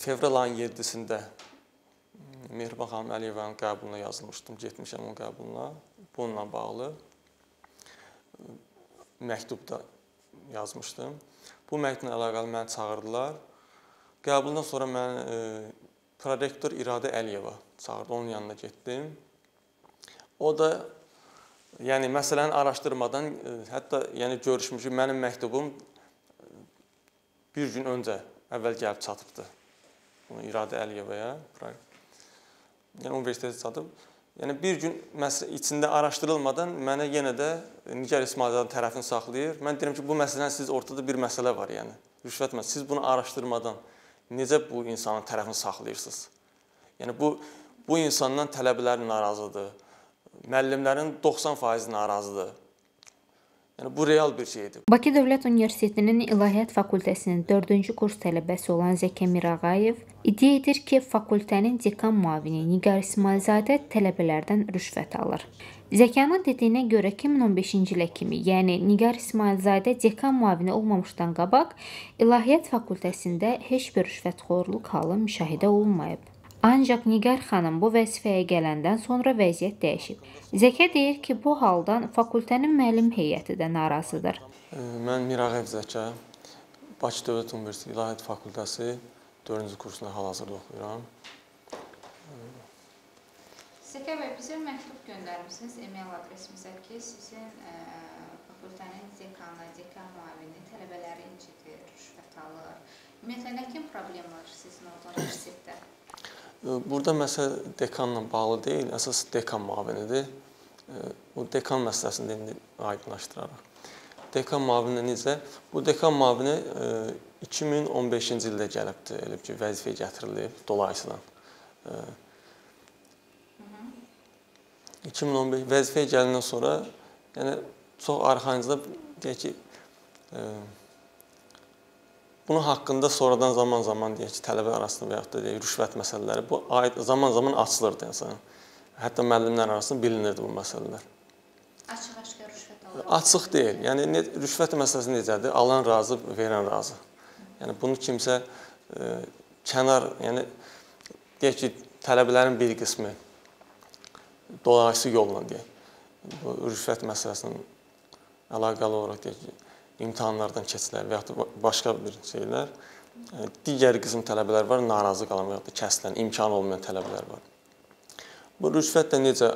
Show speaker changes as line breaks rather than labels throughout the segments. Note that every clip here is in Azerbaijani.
fevral ayının 7-sində Mehriban xanım Əliyevanın qəbuluna yazılmışdım, getmişəm onun qəbuluna. Bununla bağlı məktubda yazmışdım. Bu məktubla əlaqəli məni çağırdılar. Qəbuldan sonra mən e, prorektor İradə Əliyeva çağırdı, onun yanına getdim. O da yəni məsələni araşdırmadan, e, hətta yəni görüşmüşük. Mənim məktubum bir gün öncə əvvəl gəlib çatıbdı. Bunu İradə Əliyevaya. Yəni universitetə çatıb. Yəni bir gün məsələ içində araşdırılmadan mənə yenə də Nigar İsmailzadə tərəfini saxlayır. Mən deyirəm ki, bu məsələnin siz ortada bir məsələ var, yəni rüşvət məsələsi. Siz bunu araşdırmadan necə bu insanın tərəfini saxlayırsınız? Yəni bu bu insandan tələbələr narazıdır. Müəllimlərin 90% narazıdır. Yəni bu real bir şeydir.
Bakı Dövlət Universitetinin İlahiyyat fakültəsinin 4-cü kurs tələbəsi olan Zəkə Mirağayev iddia edir ki, fakültənin dekan müavini Nigar İsmailzadə tələbələrdən rüşvət alır. Zəkanın dediyinə görə 2015-ci ilə kimi, yəni Nigar İsmailzadə dekan müavini olmamışdan qabaq İlahiyyat fakültəsində heç bir rüşvətxorluq halı müşahidə olunmayıb. Ancaq Nigar xanım bu vəzifəyə gələndən sonra vəziyyət dəyişib. Zəkə deyir ki, bu haldan fakültənin müəllim heyəti də narazıdır.
Mən Mirağev Zəkə, Bakı Dövlət Universiteti İlahiyyat Fakültəsi 4-cü kursunda hal-hazırda oxuyuram.
Zəkə bəy, bizə məktub göndərmisiniz e-mail adresimizə ki, sizin ə, fakültənin dekanı, dekan müavini tələbələri incidir, rüşvət alır. Ümumiyyətlə nə kimi problem var sizin orada universitetdə?
Burada məsələ dekanla bağlı deyil, əsas dekan müavinidir. Bu dekan məsələsini indi aydınlaşdıraraq. Dekan müavini necə? Bu dekan müavini 2015-ci ildə gəlibdi, elə ki, vəzifəyə gətirilib dolayısıyla. 2015 vəzifəyə gələndən sonra, yəni çox arxayınca deyək ki, Bunun haqqında sonradan zaman-zaman deyək ki, tələbə arasında və yaxud da deyək rüşvət məsələləri bu zaman-zaman açılırdı yəni. Hətta müəllimlər arasında bilinirdi bu məsələlər.
Açıq-aşkar rüşvət alır.
Açıq deyil. Yəni ne, rüşvət məsələsi necədir? Alan razı, verən razı. Yəni bunu kimsə e, kənar, yəni deyək ki, tələbələrin bir qismi dolayısı yolla deyək. Bu rüşvət məsələsinin əlaqəli olaraq deyək ki, imtahanlardan keçilər və da başqa bir şeylər. Digər qism tələbələr var, narazı qalan və yaxud da kəsilən, imkanı olmayan tələbələr var. Bu rüşvət də necə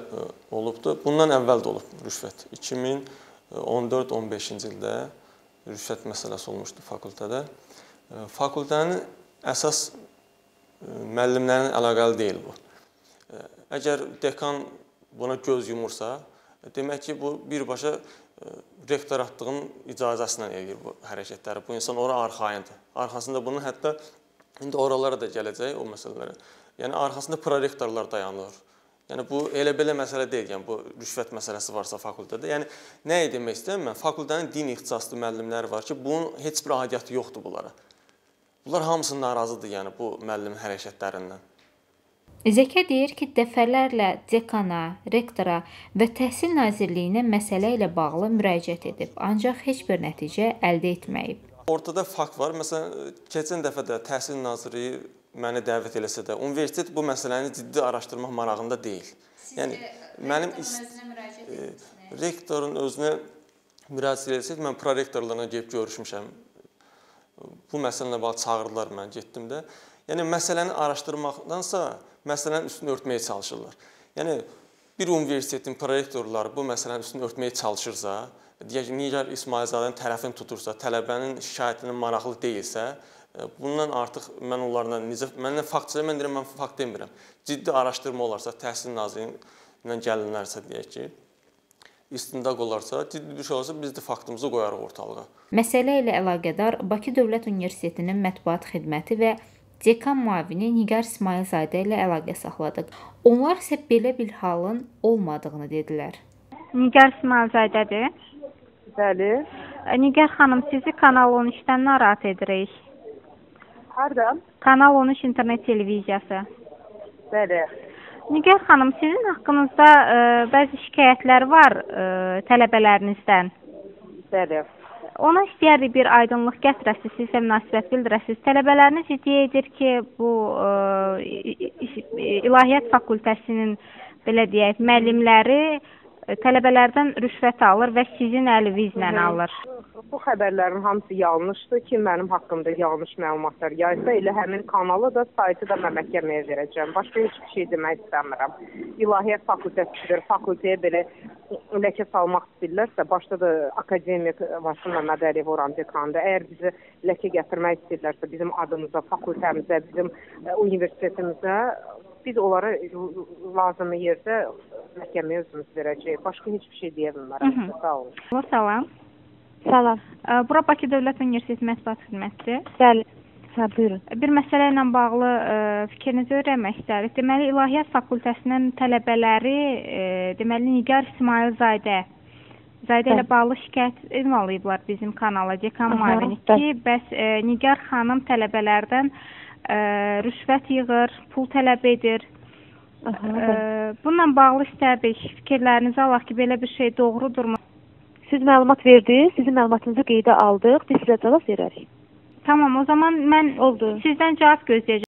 olubdur? Bundan əvvəl də olub rüşvət. 2014-15-ci ildə rüşvət məsələsi olmuşdu fakültədə. Fakültənin əsas müəllimlərinin əlaqəli deyil bu. Əgər dekan buna göz yumursa, demək ki, bu birbaşa rektoratlığın icazəsi ilə eləyir bu hərəkətləri. Bu insan ora arxayındır. Arxasında bunun hətta indi oralara da gələcək o məsələlərə. Yəni arxasında prorektorlar dayanır. Yəni bu elə belə məsələ deyil. Yəni bu rüşvət məsələsi varsa fakültədə. Yəni nə demək istəyirəm mən? Fakültənin din ixtisaslı müəllimləri var ki, bunun heç bir aidiyyatı yoxdur bunlara. Bunlar hamısı narazıdır yəni bu müəllimin hərəkətlərindən.
Zəkə deyir ki, dəfələrlə dekana, rektora və Təhsil Nazirliyinə məsələ ilə bağlı müraciət edib, ancaq heç bir nəticə əldə etməyib.
Ortada fakt var. Məsələn, keçən dəfə də Təhsil Nazirliyi məni dəvət eləsə də, universitet bu məsələni ciddi araşdırmaq marağında deyil.
Siz yəni mənim özünə müraciət
e. Rektorun özünə müraciət etsək, mən prorektorlarla gedib görüşmüşəm. Bu məsələ ilə bağlı çağırdılar mən, getdim də. Yəni məsələni araşdırmaqdansa məsələnin üstünü örtməyə çalışırlar. Yəni bir universitetin prorektorları bu məsələnin üstünü örtməyə çalışırsa, deyək Nigar İsmailzadənin tərəfini tutursa, tələbənin şikayətinin maraqlı deyilsə, e, bundan artıq mən onlarla necə məndən fakt çıxır, mən deyirəm mən fakt demirəm. Ciddi araşdırma olarsa, Təhsil Nazirliyindən gəlinlərsə deyək ki, istintaq olarsa, ciddi bir şey olsa biz də faktımızı qoyarıq ortalığa.
Məsələ ilə əlaqədar Bakı Dövlət Universitetinin mətbuat xidməti və dekan müavini Nigar İsmailzadə ilə əlaqə saxladıq. Onlar isə belə bir halın olmadığını dedilər.
Nigar İsmailzadədir.
Bəli.
Nigar xanım, sizi Kanal 13-dən narahat edirik.
Hardan?
Kanal 13 internet televiziyası.
Bəli.
Nigar xanım, sizin haqqınızda ə, e, bəzi şikayətlər var ə, e, tələbələrinizdən.
Bəli.
Ona istəyərdik bir aydınlıq gətirəsiz, siz də münasibət bildirəsiz. Tələbələriniz iddia edir ki, bu ə, i- i- İlahiyyat fakültəsinin belə deyək, müəllimləri ə, tələbələrdən rüşvət alır və sizin əlinizlə alır.
Bu xəbərlərin hamısı yanlışdır ki, mənim haqqımda yanlış məlumatlar yaysa, elə həmin kanalı da, saytı da mən məhkəməyə verəcəm. Başqa heç bir şey demək istəmirəm. İlahiyyat fakültəsidir. Fakültəyə belə ləkə salmaq istəyirlərsə, başda da akademik Vasif Məmməd Əliyev oran dekandır. Əgər bizi ləkə gətirmək istəyirlərsə, bizim adımıza, fakültəmizə, bizim ə, universitetimizə biz onlara lazımi yerdə məhkəməyə özümüz verəcəyik. Başqa heç bir şey deyə bilmərəm. Sağ olun.
Salam.
Salam.
Bura Bakı Dövlət Universiteti mətbuat xidmətidir.
Bəli. Hə, buyurun.
Bir məsələ ilə bağlı ə, fikrinizi öyrənmək istəyirik. Deməli, İlahiyyat fakültəsinin tələbələri, ə, deməli Nigar İsmailzadə Zaydə ilə bağlı şikayət ünvanlayıblar bizim kanala dekan
Aha,
müavini ki, bəs ə, Nigar xanım tələbələrdən ə, rüşvət yığır, pul tələb edir.
Aha,
Ə, bununla bağlı istərdik fikirlərinizi alaq ki, belə bir şey doğrudurmu?
Siz məlumat verdiniz, sizin məlumatınızı qeydə aldıq, biz sizə cavab verərik.
Tamam, o zaman mən
Oldu.
sizdən cavab gözləyəcəm.